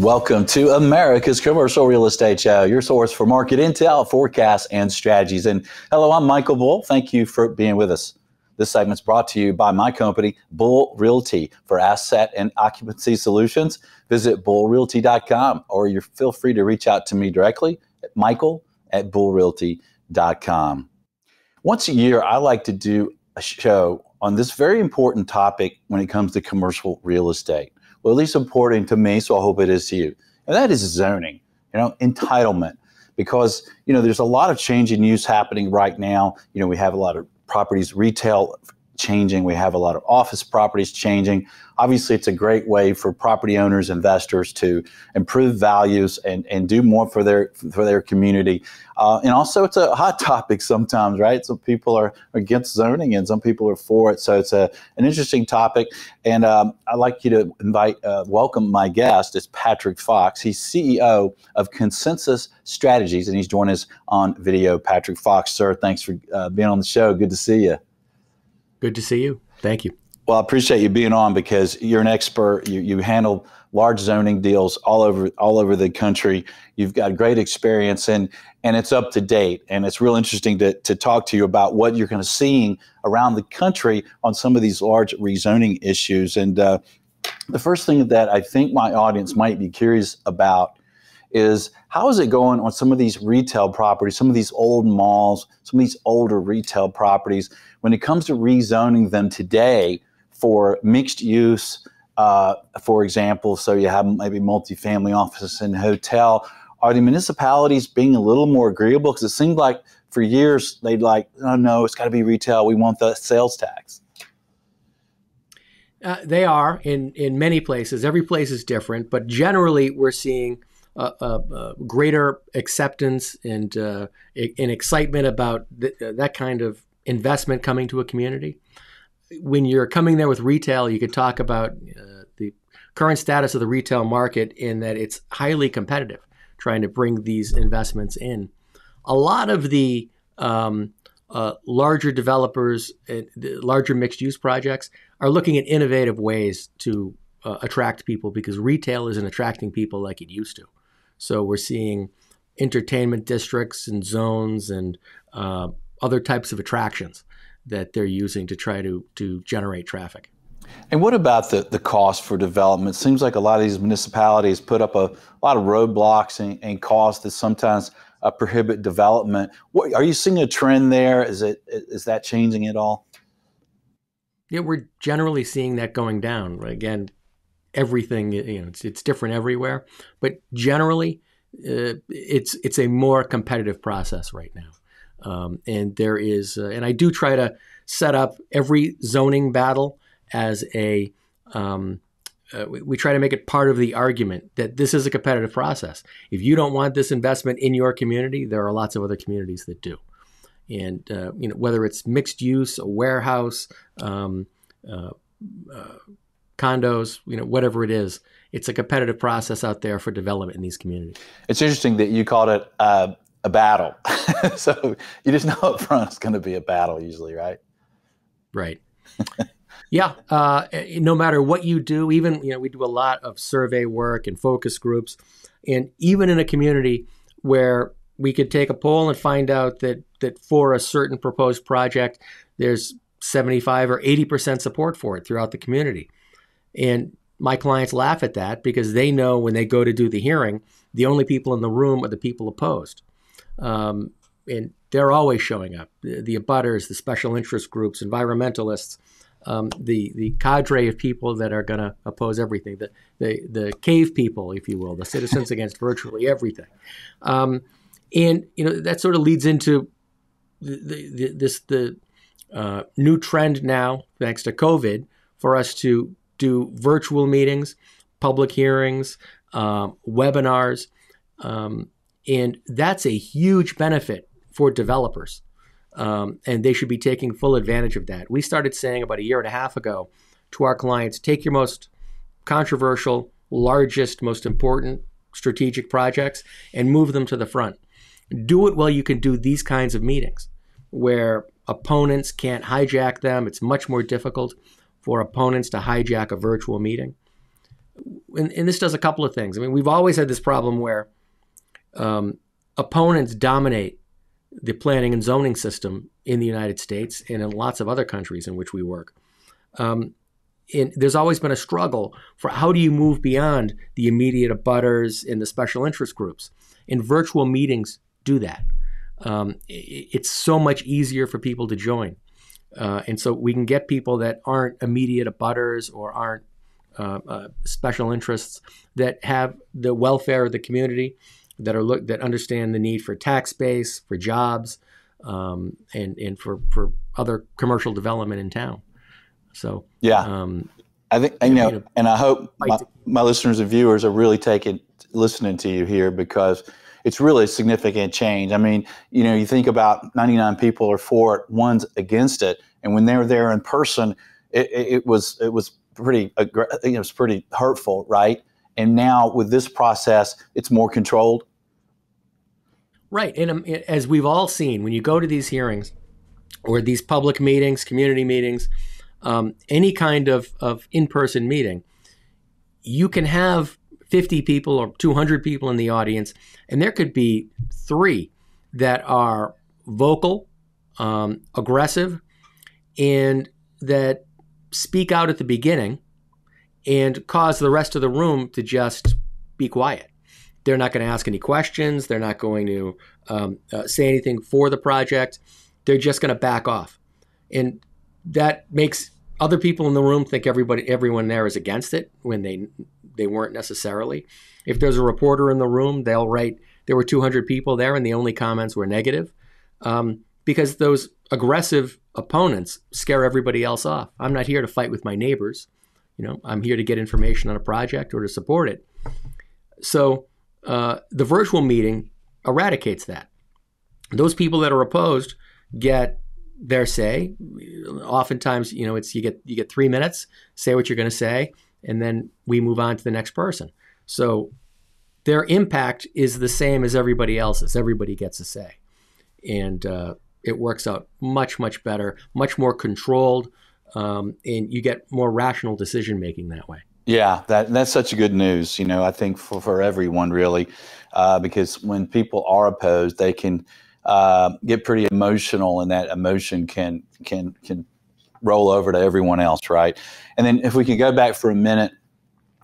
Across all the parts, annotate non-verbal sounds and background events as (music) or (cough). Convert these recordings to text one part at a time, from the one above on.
Welcome to America's Commercial Real Estate Show, your source for market intel, forecasts, and strategies. And hello, I'm Michael Bull. Thank you for being with us. This segment's brought to you by my company, Bull Realty. For asset and occupancy solutions, visit bullrealty.com or you feel free to reach out to me directly at michael at bullrealty.com. Once a year, I like to do a show on this very important topic when it comes to commercial real estate well, at least important to me, so I hope it is to you. And that is zoning, you know, entitlement. Because, you know, there's a lot of change in use happening right now. You know, we have a lot of properties, retail changing. We have a lot of office properties changing. Obviously, it's a great way for property owners, investors to improve values and, and do more for their for their community. Uh, and also, it's a hot (laughs) topic sometimes, right? Some people are against zoning, and some people are for it. So it's a an interesting topic. And um, I'd like you to invite, uh, welcome my guest. Is Patrick Fox. He's CEO of Consensus Strategies, and he's joining us on video. Patrick Fox, sir, thanks for uh, being on the show. Good to see you. Good to see you. Thank you. Well, I appreciate you being on because you're an expert. You, you handle large zoning deals all over all over the country. You've got great experience and and it's up to date. And it's real interesting to, to talk to you about what you're kind of seeing around the country on some of these large rezoning issues. And uh, the first thing that I think my audience might be curious about is how is it going on some of these retail properties, some of these old malls, some of these older retail properties when it comes to rezoning them today for mixed use, uh, for example, so you have maybe multifamily offices and hotel, are the municipalities being a little more agreeable? Because it seemed like for years they'd like, oh no, it's got to be retail. We want the sales tax. Uh, they are in in many places. Every place is different, but generally we're seeing a, a, greater acceptance and uh, excitement about th- that kind of investment coming to a community. When you're coming there with retail, you could talk about uh, the current status of the retail market in that it's highly competitive, trying to bring these investments in. A lot of the um, uh, larger developers, uh, larger mixed use projects are looking at innovative ways to uh, attract people because retail isn't attracting people like it used to. So we're seeing entertainment districts and zones and uh, other types of attractions that they're using to try to to generate traffic. And what about the, the cost for development? Seems like a lot of these municipalities put up a, a lot of roadblocks and, and costs that sometimes uh, prohibit development. What, are you seeing a trend there? Is it is that changing at all? Yeah, we're generally seeing that going down. Again, everything you know it's, it's different everywhere, but generally, uh, it's it's a more competitive process right now. Um, and there is, uh, and I do try to set up every zoning battle as a, um, uh, we, we, try to make it part of the argument that this is a competitive process. If you don't want this investment in your community, there are lots of other communities that do. And uh, you know whether it's mixed use, a warehouse, um, uh, uh, condos, you know whatever it is, it's a competitive process out there for development in these communities. It's interesting that you called it uh, a battle. (laughs) so you just know up front it's going to be a battle usually, right? Right. (laughs) yeah. Uh, no matter what you do, even you know we do a lot of survey work and focus groups, and even in a community where we could take a poll and find out that that for a certain proposed project, there's 75 or 80 percent support for it throughout the community, and my clients laugh at that because they know when they go to do the hearing, the only people in the room are the people opposed. Um, and they're always showing up. The, the abutters, the special interest groups, environmentalists, um, the the cadre of people that are going to oppose everything, the, the the cave people, if you will, the citizens (laughs) against virtually everything, um, and you know that sort of leads into the, the, this the uh, new trend now, thanks to COVID, for us to do virtual meetings, public hearings, um, webinars, um, and that's a huge benefit for developers. Um, and they should be taking full advantage of that. We started saying about a year and a half ago to our clients take your most controversial, largest, most important strategic projects and move them to the front. Do it while you can do these kinds of meetings where opponents can't hijack them. It's much more difficult for opponents to hijack a virtual meeting. and, and, this does a couple of things. I mean, we've always had this problem where um, opponents dominate the planning and zoning system in the United States and in lots of other countries in which we work. Um, there's always been a struggle for how do you move beyond the immediate abutters and the special interest groups. And virtual meetings do that. Um, it's so much easier for people to join. Uh, and so we can get people that aren't immediate abutters or aren't uh, uh, special interests that have the welfare of the community, that are look that understand the need for tax base, for jobs, um, and and for for other commercial development in town. So yeah, um, I think you know, and I hope my, my listeners and viewers are really taking listening to you here because it's really a significant change. I mean, you know, you think about 99 people are for it, one's against it, and when they were there in person, it, it, it was it was pretty it was pretty hurtful, right? And now with this process, it's more controlled. Right, and um, as we've all seen, when you go to these hearings or these public meetings, community meetings, um, any kind of, of in-person meeting, you can have 50 people or 200 people in the audience, and there could be three that are vocal, um, aggressive, and that speak out at the beginning and cause the rest of the room to just be quiet. They're not going to ask any questions. They're not going to um, uh, say anything for the project. They're just going to back off. And that makes other people in the room think everybody, everyone there is against it when they they weren't necessarily. If there's a reporter in the room, they'll write there were 200 people there and the only comments were negative, um, because those aggressive opponents scare everybody else off. I'm not here to fight with my neighbors. You know, I'm here to get information on a project or to support it. So uh, the virtual meeting eradicates that. Those people that are opposed get their say. Oftentimes, you know, it's you get you get three minutes, say what you're going to say, and then we move on to the next person. So their impact is the same as everybody else's. Everybody gets a say, and uh, it works out much much better, much more controlled, um, and you get more rational decision making that way. Yeah, that that's such good news. You know, I think for for everyone really, uh, because when people are opposed, they can uh, get pretty emotional, and that emotion can can can roll over to everyone else, right? And then if we could go back for a minute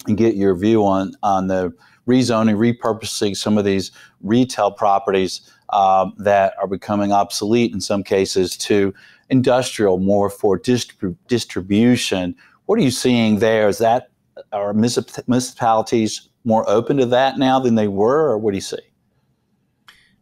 and get your view on on the rezoning, repurposing some of these retail properties um, that are becoming obsolete in some cases to industrial, more for distrib- distribution. What are you seeing there? Is that are municipalities more open to that now than they were, or what do you see?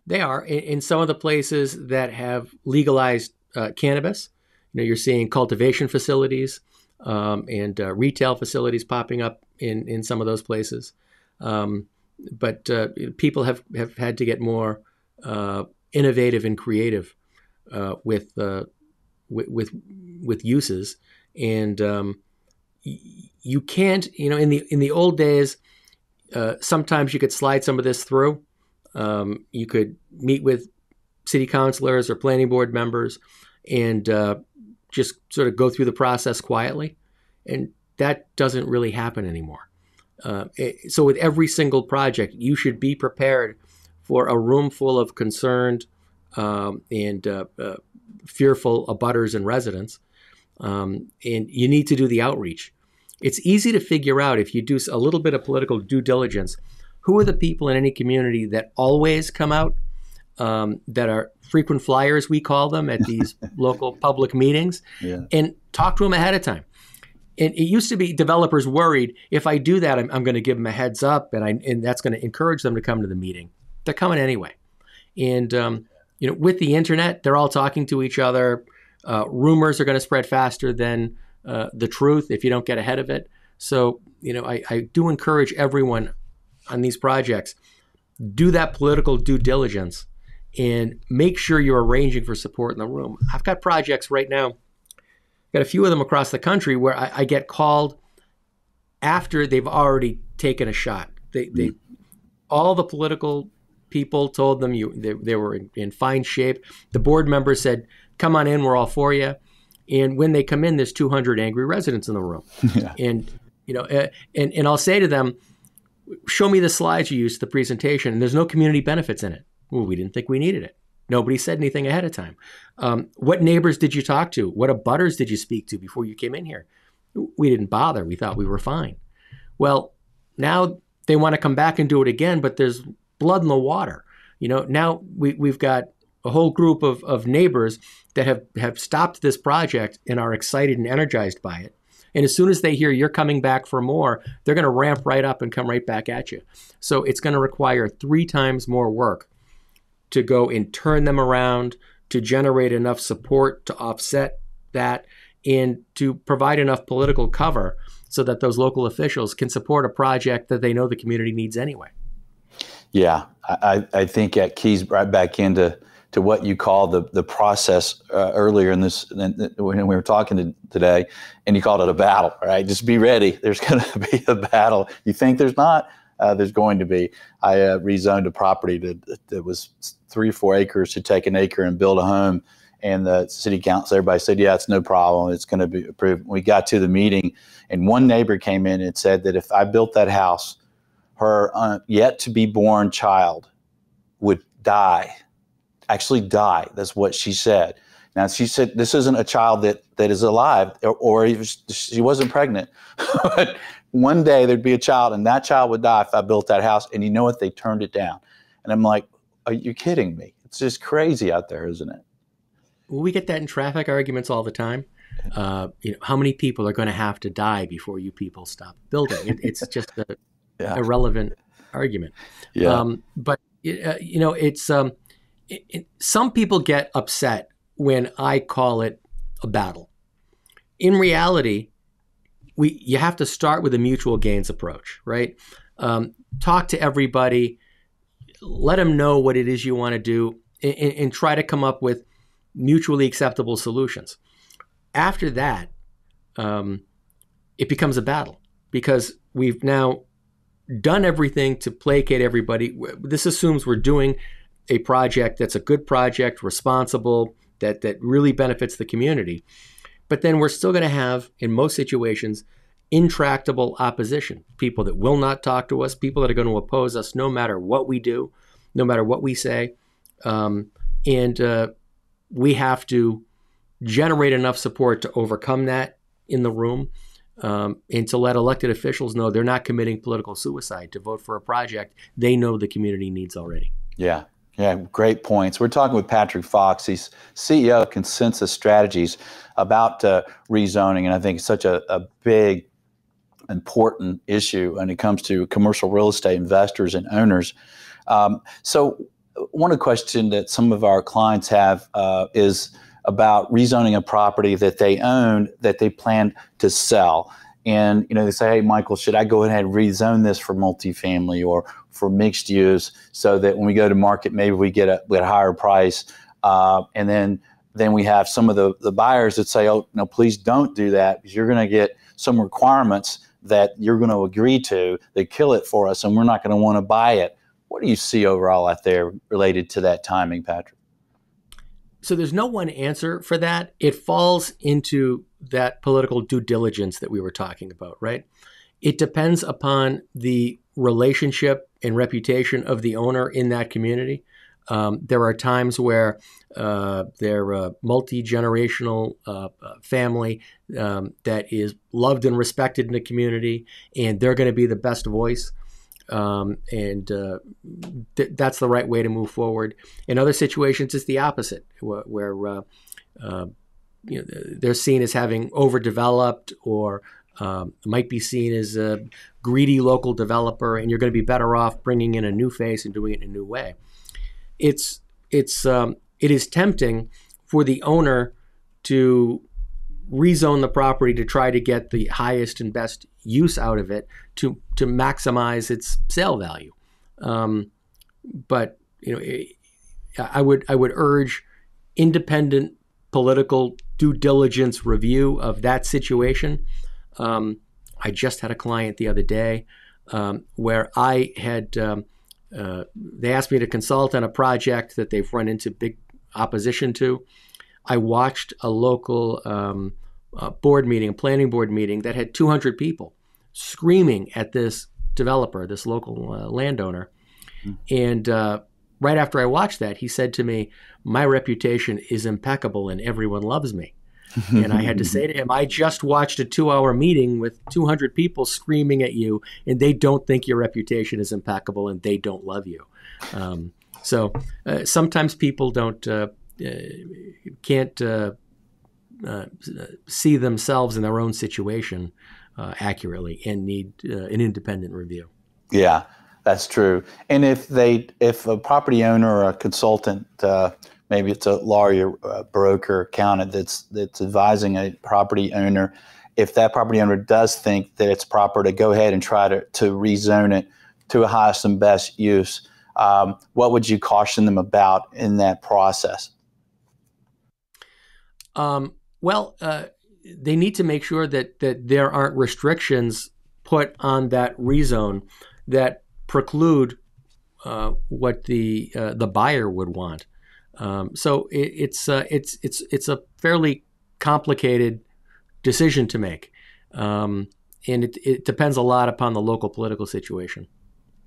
They are in, in some of the places that have legalized uh, cannabis. You know, you're seeing cultivation facilities um, and uh, retail facilities popping up in in some of those places. Um, but uh, people have, have had to get more uh, innovative and creative uh, with, uh, with, with with uses, and um, you can't. You know, in the in the old days, uh, sometimes you could slide some of this through. Um, you could meet with city councilors or planning board members and uh, just sort of go through the process quietly, and that doesn't really happen anymore. Uh, it, so with every single project, you should be prepared for a room full of concerned um, and uh, uh, fearful abutters and residents. Um, and you need to do the outreach. It's easy to figure out if you do a little bit of political due diligence who are the people in any community that always come out, um, that are frequent flyers, we call them, at these (laughs) local public meetings, yeah. and talk to them ahead of time and it used to be developers worried if I do that, I'm, I'm going to give them a heads up, and I and that's going to encourage them to come to the meeting. They're coming anyway, and um, you know, with the internet, they're all talking to each other. Uh, rumors are going to spread faster than uh, the truth if you don't get ahead of it. So, you know, I, I do encourage everyone on these projects do that political due diligence and make sure you're arranging for support in the room. I've got projects right now got a few of them across the country where I, I get called after they've already taken a shot. They, they all the political people told them you they, they were in, in, fine shape. The board members said, "Come on in, we're all for you." And when they come in, there's 200 angry residents in the room, (laughs) yeah. and You know, uh, and and I'll say to them, show me the slides you used the presentation, and there's no community benefits in it. Well, we didn't think we needed it. Nobody said anything ahead of time. Um, what neighbors did you talk to? What abutters did you speak to before you came in here? We didn't bother. We thought we were fine. Well, now they want to come back and do it again, but there's blood in the water. You know, now we, we've got a whole group of, of neighbors that have, have stopped this project and are excited and energized by it. And as soon as they hear you're coming back for more, they're going to ramp right up and come right back at you. So it's going to require three times more work to go and turn them around, to generate enough support to offset that, and to provide enough political cover so that those local officials can support a project that they know the community needs anyway. Yeah, I, I think that keys right back into to what you call the the process uh, earlier in this when we were talking to, today, and you called it a battle. Right, just be ready. There's going (laughs) to be a battle. You think there's not? Uh, there's going to be. I uh, rezoned a property that, that was three or four acres to take an acre and build a home. And the city council, everybody said, yeah, it's no problem. It's going to be approved. We got to the meeting, and one neighbor came in and said that if I built that house, her uh, yet to be born child would die actually die. That's what she said. Now she said this isn't a child that that is alive, or, or she wasn't pregnant. (laughs) one day there'd be a child, and that child would die if I built that house. And you know what? They turned it down. And I'm like, are you kidding me? It's just crazy out there, isn't it? Well, we get that in traffic arguments all the time. Uh, you know, how many people are going to have to die before you people stop building? It, it's (laughs) just a yeah. irrelevant argument. Yeah. Um, but uh, you know, it's um, it, it, some people get upset when I call it a battle. In reality, we you have to start with a mutual gains approach, right? Um, talk to everybody, let them know what it is you want to do, and, and try to come up with mutually acceptable solutions. After that, um, it becomes a battle because we've now done everything to placate everybody. This assumes we're doing a project that's a good project, responsible, that that really benefits the community. But then we're still going to have, in most situations, intractable opposition. People that will not talk to us, people that are going to oppose us no matter what we do, no matter what we say. Um, and uh, we have to generate enough support to overcome that in the room um, and to let elected officials know they're not committing political suicide to vote for a project they know the community needs already. Yeah, yeah, great points. We're talking with Patrick Fox. He's CEO of Consensus Strategies about uh, rezoning, and I think it's such a, a big, important issue when it comes to commercial real estate investors and owners. Um, so, one of the questions that some of our clients have uh, is about rezoning a property that they own that they plan to sell. And you know, they say, "Hey, Michael, should I go ahead and rezone this for multifamily or for mixed use so that when we go to market, maybe we get a, get a higher price. Uh, and then then we have some of the, the buyers that say, oh, no, please don't do that because you're going to get some requirements that you're going to agree to that kill it for us and we're not going to want to buy it. What do you see overall out there related to that timing, Patrick? So there's no one answer for that. It falls into that political due diligence that we were talking about, right? It depends upon the relationship and reputation of the owner in that community. Um, there are times where uh, they're a multi generational uh, uh, family um, that is loved and respected in the community, and they're going to be the best voice. Um, and uh, th- that's the right way to move forward. In other situations, it's the opposite, where, where uh, uh, you know, they're seen as having overdeveloped or um, might be seen as a greedy local developer, and you're going to be better off bringing in a new face and doing it in a new way. It's it's um, it is tempting for the owner to rezone the property to try to get the highest and best use out of it to to maximize its sale value. Um, but you know, I would I would urge independent political due diligence review of that situation um, I just had a client the other day um, where I had, um, uh, they asked me to consult on a project that they've run into big opposition to. I watched a local um, uh, board meeting, a planning board meeting that had 200 people screaming at this developer, this local uh, landowner. Mm. And uh, right after I watched that, he said to me, My reputation is impeccable and everyone loves me. and I had to say to him, I just watched a two hour meeting with 200 people screaming at you, and they don't think your reputation is impeccable and they don't love you. Um, so uh, sometimes people don't, uh, uh can't uh, uh, see themselves in their own situation accurately and need an independent review. Yeah, that's true. And if they, if a property owner or a consultant, uh, maybe it's a lawyer, a broker, accountant that's that's advising a property owner, if that property owner does think that it's proper to go ahead and try to to rezone it to a highest and best use, um, what would you caution them about in that process? Um, well, uh, they need to make sure that that there aren't restrictions put on that rezone that preclude uh, what the uh, the buyer would want. Um, so it, it's uh, it's it's it's a fairly complicated decision to make, um, and it, it depends a lot upon the local political situation.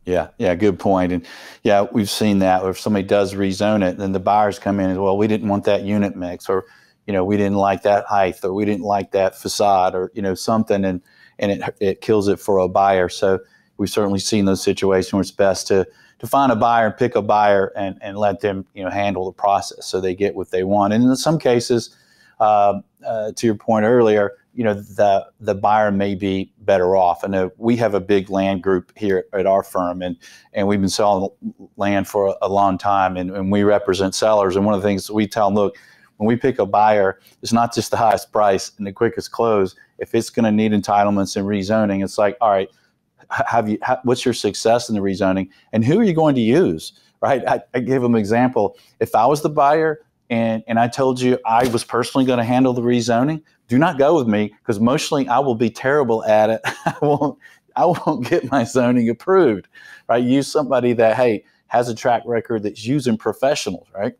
Yeah, yeah, good point. And yeah, we've seen that. If somebody does rezone it, then the buyers come in as well. We didn't want that unit mix, or you know, we didn't like that height, or we didn't like that facade, or you know, something, and and it it kills it for a buyer. So we've certainly seen those situations where it's best to to find a buyer, pick a buyer, and and let them you know handle the process so they get what they want. And in some cases, uh, uh, to your point earlier, you know the the buyer may be better off. And we have a big land group here at our firm, and and we've been selling land for a, a long time, and, and we represent sellers. And one of the things we tell them, look, when we pick a buyer, it's not just the highest price and the quickest close. If it's going to need entitlements and rezoning, it's like, all right, have you what's your success in the rezoning and who are you going to use right? I, I gave them an example. If i was the buyer and and i told you i was personally going to handle the rezoning do not go with me because mostly i will be terrible at it. (laughs) I won't i won't get my zoning approved right? Use somebody that hey has a track record that's using professionals right?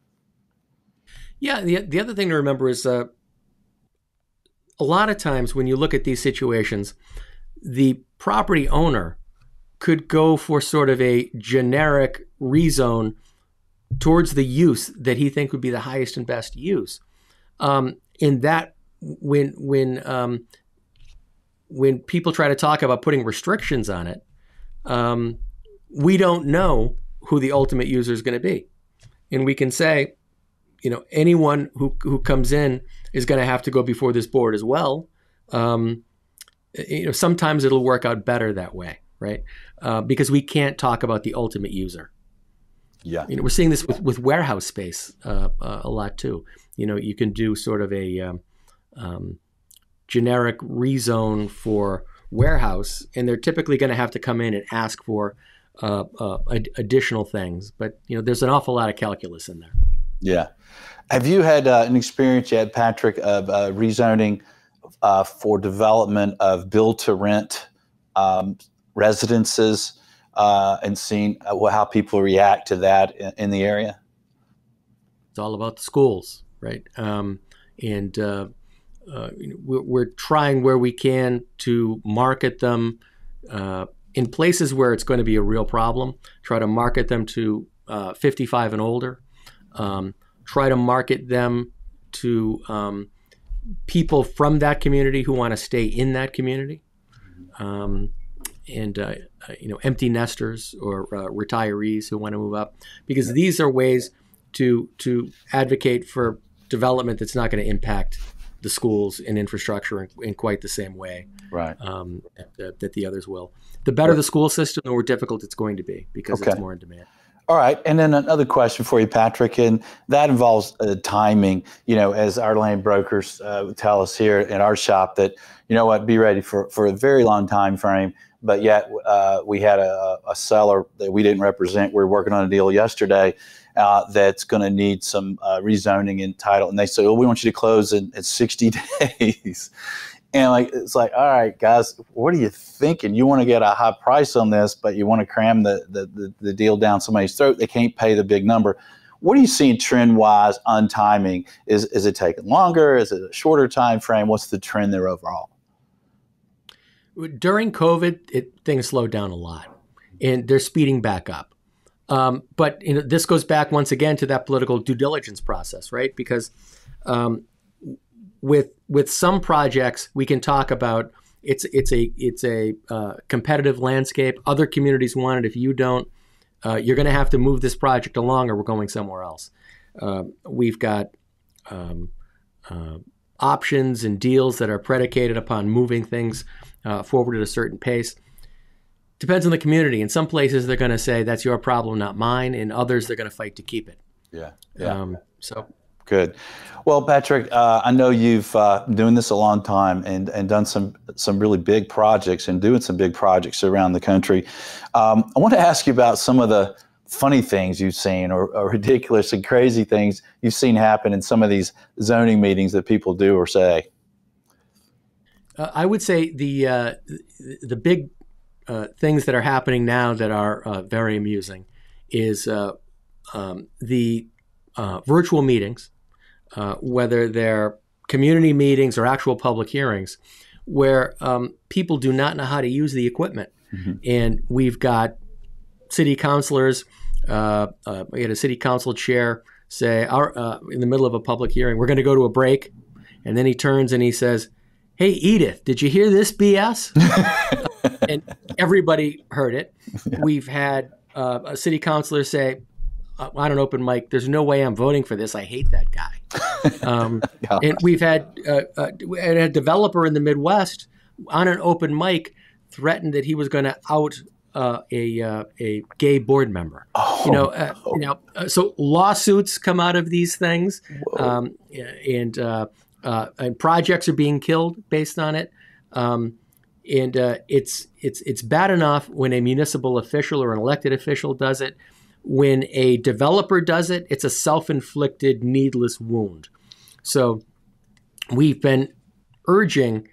Yeah the, the other thing to remember is uh, a lot of times when you look at these situations the property owner could go for sort of a generic rezone towards the use that he think would be the highest and best use. Um, in that, when when um, when people try to talk about putting restrictions on it, um, we don't know who the ultimate user is going to be, and we can say, you know, anyone who who comes in is going to have to go before this board as well. Um, you know, sometimes it'll work out better that way, right? Uh, because we can't talk about the ultimate user. Yeah, you know, we're seeing this with, with warehouse space uh, uh, a lot too. You know, you can do sort of a um, um, generic rezone for warehouse, and they're typically going to have to come in and ask for uh, uh, ad- additional things. But you know, there's an awful lot of calculus in there. Yeah. Have you had uh, an experience yet, Patrick, of rezoning uh, for development of build to rent um, residences uh, and seeing uh, how people react to that in, in, the area? It's all about the schools, right? Um, and uh, uh we're, we're, trying where we can to market them uh, in places where it's going to be a real problem. Try to market them to 55 and older. Um, try to market them to um, people from that community who want to stay in that community, um, and uh, uh, you know, empty nesters or uh, retirees who want to move up, because these are ways to to advocate for development that's not going to impact the schools and infrastructure in, in quite the same way, right? Um, that, that, the others will. The better the school system, the more difficult it's going to be because okay. it's more in demand. All right, and then another question for you, Patrick, and that involves uh, timing. You know, as our land brokers uh, tell us here in our shop, that you know what, be ready for for a very long time frame. But yet, uh, we had a, a, seller that we didn't represent. We were working on a deal yesterday uh, that's going to need some uh, rezoning and title, and they said, "Well, we want you to close in, in 60 (laughs) days." And like it's like, all right, guys, what are you thinking? You want to get a high price on this, but you want to cram the, the, the, the deal down somebody's throat. They can't pay the big number. What are you seeing trend wise on timing? Is is it taking longer? Is it a shorter time frame? What's the trend there overall? during COVID, it, things slowed down a lot, and they're speeding back up. Um, but you know, this goes back once again to that political due diligence process, right? Because um, with with some projects, we can talk about it's it's a it's a uh, competitive landscape. Other communities want it. If you don't, uh, you're going to have to move this project along, or we're going somewhere else. Uh, we've got um, uh, options and deals that are predicated upon moving things uh, forward at a certain pace. Depends on the community. In some places, they're going to say that's your problem, not mine. In others, they're going to fight to keep it. Yeah. Yeah. Um, so Good. Well, Patrick, uh, I know you've uh, been doing this a long time and, and done some some really big projects and doing some big projects around the country. Um, I want to ask you about some of the funny things you've seen or, or, (laughs) ridiculous and crazy things you've seen happen in some of these zoning meetings that people do or say. Uh, I would say the uh, the big uh, things that are happening now that are uh, very amusing is um, the virtual meetings uh, whether they're community meetings or actual public hearings, where um, people do not know how to use the equipment. Mm-hmm. And we've got city councilors, uh, uh, we had a city council chair say, our, uh, in the middle of a public hearing, we're going to go to a break. And then he turns and he says, Hey, Edith, did you hear this BS? (laughs) and everybody heard it. Yeah. We've had uh, a city councilor say, on an open mic, there's no way I'm voting for this. I hate that guy. (laughs) Um, (laughs) yeah. And we've had, uh, uh, a developer in the Midwest on an open mic threatened that he was going to out uh, a uh, a gay board member. Oh, you know, uh, you know. Uh, so lawsuits come out of these things, um, and uh, uh, and projects are being killed based on it. Um, and it's it's it's bad enough when a municipal official or an elected official does it. When a developer does it, it's a self inflicted, needless wound. So we've been urging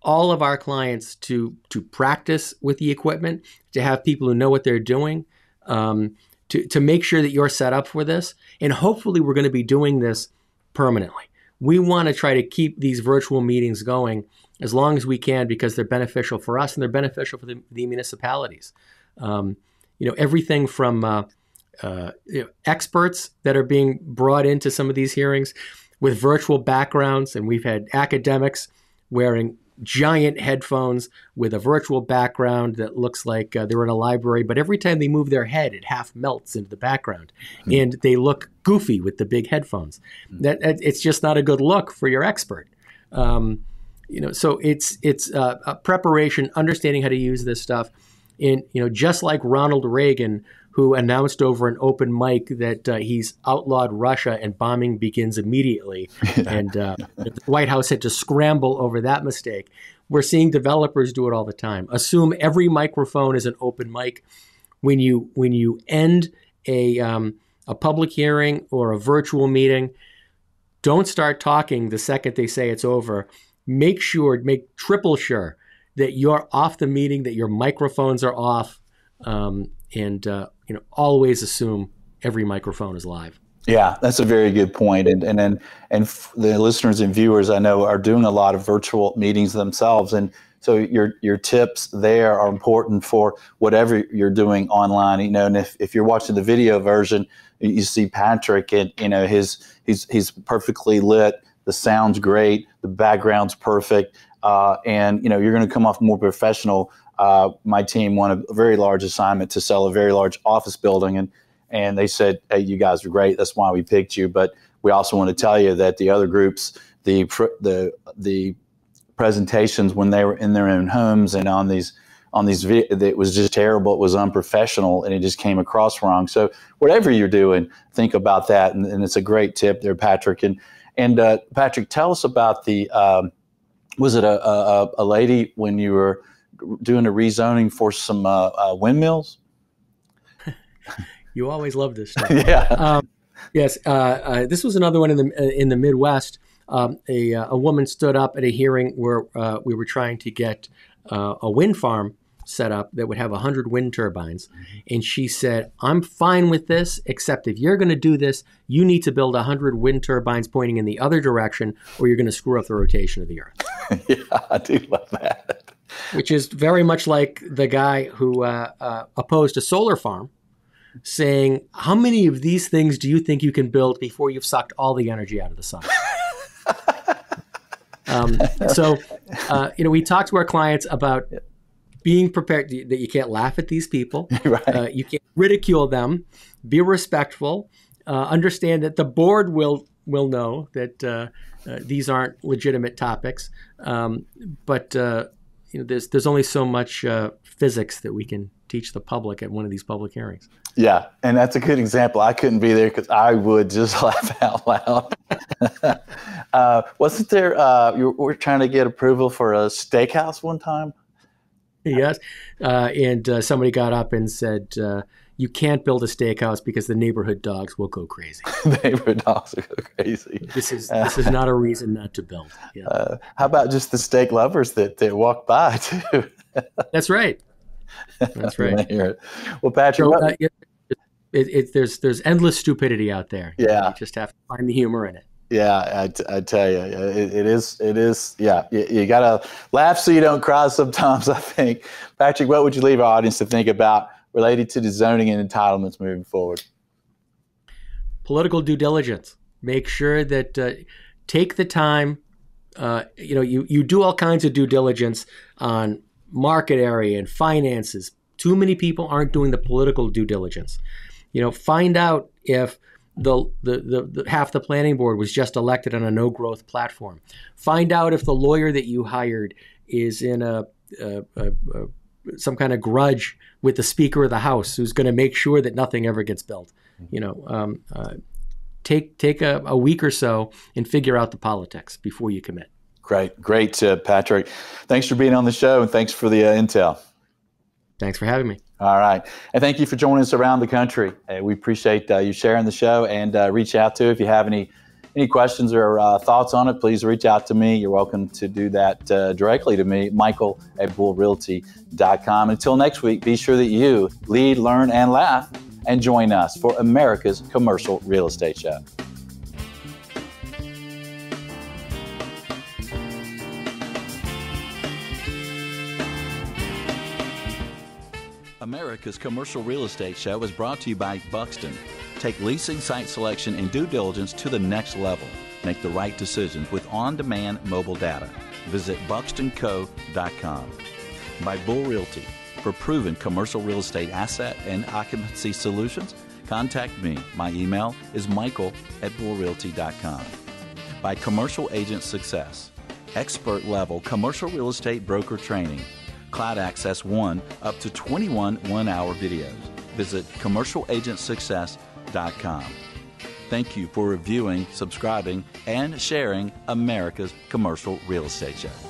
all of our clients to, to practice with the equipment, to have people who know what they're doing, um, to, to make sure that you're set up for this. And hopefully, we're going to be doing this permanently. We want to try to keep these virtual meetings going as long as we can because they're beneficial for us and they're beneficial for the, the municipalities. Um, you know, everything from uh, uh, you know, experts that are being brought into some of these hearings with virtual backgrounds, and we've had academics wearing giant headphones with a virtual background that looks like uh, they're in a library, but every time they move their head, it half melts into the background, mm-hmm. and they look goofy with the big headphones. Mm-hmm. That it's just not a good look for your expert. Um, you know, so it's it's uh, preparation, understanding how to use this stuff, and you know, just like Ronald Reagan who announced over an open mic that uh, he's outlawed Russia and bombing begins immediately. (laughs) and uh, the White House had to scramble over that mistake. We're seeing developers do it all the time. Assume every microphone is an open mic. When you when you end a um, a public hearing or a virtual meeting, don't start talking the second they say it's over. Make sure, make triple sure that you're off the meeting, that your microphones are off, um, and uh, you know always assume every microphone is live. Yeah, that's a very good point. And and and, and the listeners and viewers I know are doing a lot of virtual meetings themselves, and so your your tips there are important for whatever you're doing online. You know, and if, if you're watching the video version, you see Patrick, and you know his he's he's perfectly lit. The sound's great. The background's perfect. Uh, and you know you're going to come off more professional uh, my team won a, very large assignment to sell a very large office building, and and they said, "Hey, you guys are great. That's why we picked you." But we also want to tell you that the other groups, the the the presentations when they were in their own homes and on these on these it was just terrible it was unprofessional and it just came across wrong so whatever you're doing think about that and, and it's a great tip there patrick and and uh, patrick tell us about the um, was it a, a, a lady when you were doing a rezoning for some uh, uh, windmills. you always love this (laughs) stuff. yeah. Um, yes. Uh, uh, this was another one in the uh, in the Midwest. Um, a, a woman stood up at a hearing where we were trying to get a wind farm set up that would have 100 wind turbines. Mm-hmm. And she said, I'm fine with this, except if you're going to do this, you need to build 100 wind turbines pointing in the other direction, or you're going to screw up the rotation of the Earth. (laughs) yeah, I do love that. Which is very much like the guy who uh, uh, opposed a solar farm, saying, "How many of these things do you think you can build before you've sucked all the energy out of the sun?" (laughs) um, so, uh, you know, we talk to our clients about being prepared that you can't laugh at these people, (laughs) right. Uh, you can't ridicule them, be respectful, uh, understand that the board will will know that uh, uh, these aren't legitimate topics. Um, but uh, you know, there's there's only so much uh, physics that we can teach the public at one of these public hearings. Yeah, and that's a good example. I couldn't be there because I would just (laughs) laugh out loud. (laughs) uh, wasn't there? Uh, you were trying to get approval for a steakhouse one time. Yes, uh, and uh, somebody got up and said, you can't build a steakhouse because the neighborhood dogs will go crazy. (laughs) the neighborhood dogs will go crazy. This is this is not a reason not to build. Yeah. Uh, how about just the steak lovers that, that walk by (laughs) too? That's right. That's (laughs) right. well, Patrick, so, uh, it, it, it, there's there's endless stupidity out there. Yeah, you just have to find the humor in it. Yeah, I tell you, it, it is. It is. Yeah, you, you got to laugh so you don't cry. Sometimes I think, Patrick, what would you leave our audience to think about related to the zoning and entitlements moving forward? Political due diligence. Make sure that uh, take the time. Uh, you know, you, you do all kinds of due diligence on market area and finances. Too many people aren't doing the political due diligence. You know, find out if the, the, the, the, half the planning board was just elected on a no growth platform. Find out if the lawyer that you hired is in a, a, a, a some kind of grudge with the Speaker of the House, who's going to make sure that nothing ever gets built. You know, um, uh, take take a, a, week or so and figure out the politics before you commit. Great, great, uh, Patrick. Thanks for being on the show, and thanks for the uh, intel. Thanks for having me. All right. And thank you for joining us around the country. Uh, we appreciate uh, you sharing the show and uh, reach out to if you have any any questions or uh, thoughts on it, please reach out to me. You're welcome to do that uh, directly to me, Michael at bullrealty.com. Until next week, be sure that you lead, learn, and laugh and join us for America's Commercial Real Estate Show. America's Commercial Real Estate Show is brought to you by Buxton. Take leasing site selection and due diligence to the next level. Make the right decisions with on demand mobile data. Visit buxtonco.com. By Bull Realty. For proven commercial real estate asset and occupancy solutions, contact me. My email is michael at bullrealty.com. By Commercial Agent Success. Expert level commercial real estate broker training. Cloud Access 1 up to 21 one hour videos. Visit commercialagentsuccess.com Thank you for reviewing, subscribing, and sharing America's Commercial Real Estate Show.